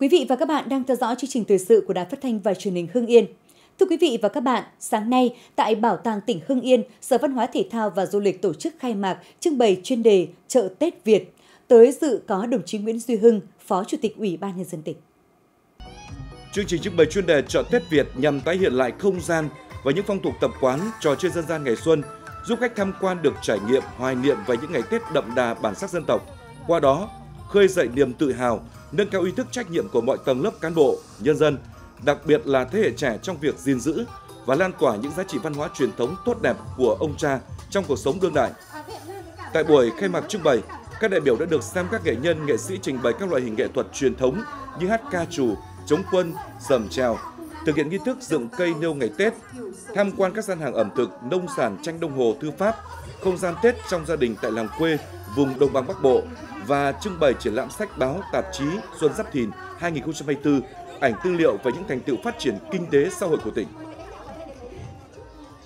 Quý vị và các bạn đang theo dõi chương trình thời sự của Đài Phát thanh và Truyền hình Hưng Yên. Thưa quý vị và các bạn, sáng nay tại Bảo tàng tỉnh Hưng Yên, Sở Văn hóa Thể thao và Du lịch tổ chức khai mạc trưng bày chuyên đề Chợ Tết Việt. Tới dự có đồng chí Nguyễn Duy Hưng, Phó Chủ tịch Ủy ban nhân dân tỉnh. Chương trình trưng bày chuyên đề Chợ Tết Việt nhằm tái hiện lại không gian và những phong tục tập quán, trò chơi dân gian ngày xuân, giúp khách tham quan được trải nghiệm hoài niệm về những ngày Tết đậm đà bản sắc dân tộc. Qua đó, khơi dậy niềm tự hào, nâng cao ý thức trách nhiệm của mọi tầng lớp cán bộ, nhân dân, đặc biệt là thế hệ trẻ trong việc gìn giữ và lan tỏa những giá trị văn hóa truyền thống tốt đẹp của ông cha trong cuộc sống đương đại. Tại buổi khai mạc trưng bày, các đại biểu đã được xem các nghệ nhân, nghệ sĩ trình bày các loại hình nghệ thuật truyền thống như hát ca trù, chống quân, dầm trèo, thực hiện nghi thức dựng cây nêu ngày Tết, tham quan các gian hàng ẩm thực, nông sản, tranh đồng hồ, thư pháp, không gian Tết trong gia đình tại làng quê, vùng Đồng bằng Bắc Bộ và trưng bày triển lãm sách báo, tạp chí Xuân Giáp Thìn 2024, ảnh tư liệu về những thành tựu phát triển kinh tế xã hội của tỉnh.